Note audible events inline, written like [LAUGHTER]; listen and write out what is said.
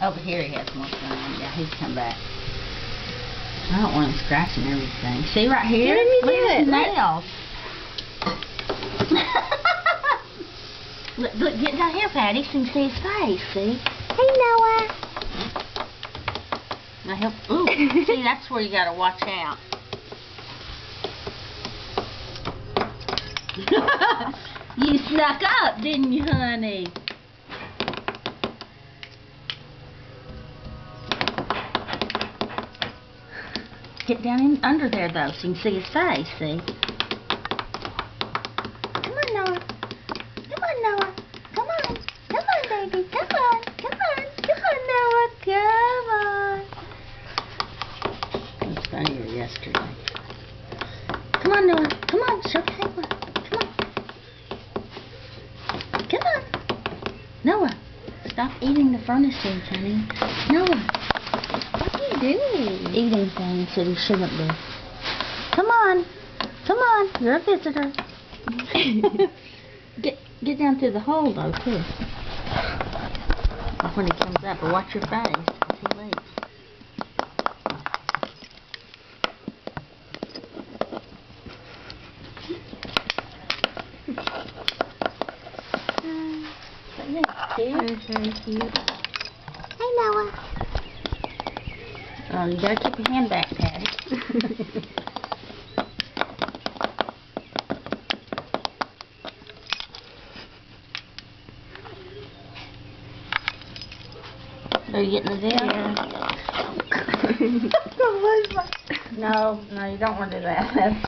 Oh, Over here he has more fun. Yeah, he's come back. I don't want him scratching everything. See right here? Let me Look do at his nails. [LAUGHS] look, look, get down here, Patty, so you can see his face, see? Hey, Noah. Now help. Ooh, [LAUGHS] see, that's where you gotta watch out. [LAUGHS] you snuck up, didn't you, honey? Get down in under there, though, so you can see his face, see? Come on, Noah. Come on, Noah. Come on. Come on, baby. Come on. Come on. Come on, Noah. Come on. It was funnier yesterday. Come on, Noah. Come on, show Kayla. Come on. Come on. Noah, stop eating the furnace honey. Noah, you doing? eating things that he shouldn't be. Come on. Come on. You're a visitor. [LAUGHS] Get get down through the hole, though, too. When he comes up, but watch your face as he leaves. But yeah, cute. Hey, Noah. Oh, you gotta keep your hand back, Patty. [LAUGHS] Are you getting the deal? Yeah. [LAUGHS] [LAUGHS] no, no, you don't want to do that. That's